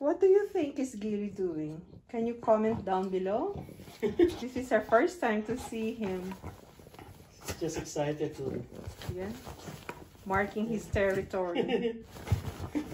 What do you think is Guilly doing? Can you comment down below? this is our first time to see him. Just excited to. Yeah. Marking his territory.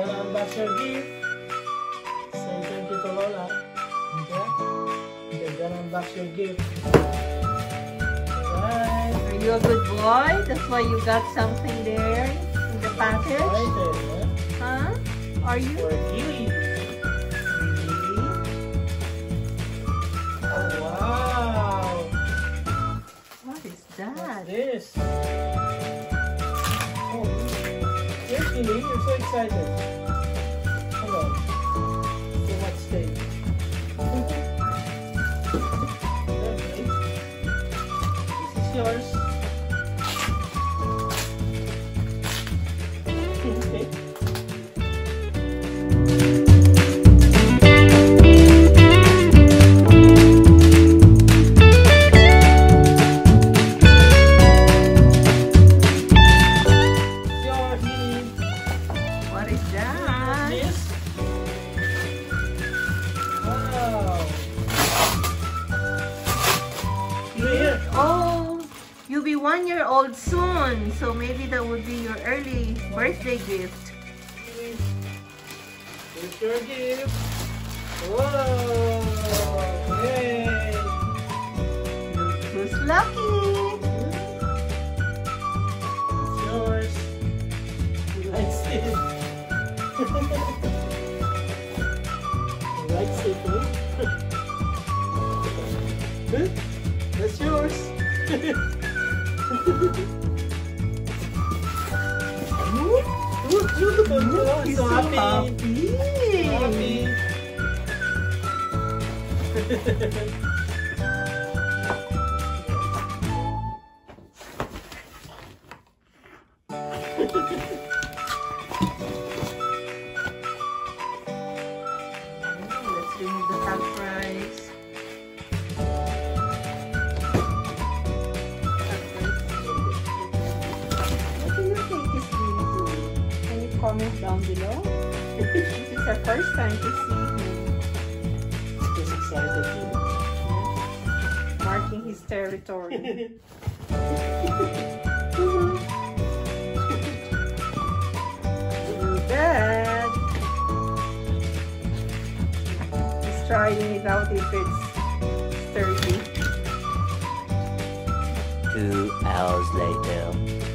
you gotta unbox gift. Say thank you to Lola. Okay? You gotta unbox your gift. Alright. Are you a good boy? That's why you got something there in the package? Excited, huh? Huh? Are you? You're so excited. Hold on. One year old soon. So maybe that would be your early birthday gift. Here's your gift. Whoa! Yay! Who's lucky? It's yours. He likes it. he likes it, eh? Huh? That's yours. Beautiful. Look, he's so happy. So happy. So happy. Comment down below? this is our first time to see him Just excited. marking his territory. Bad. He's trying it out if it's sturdy. Two hours later.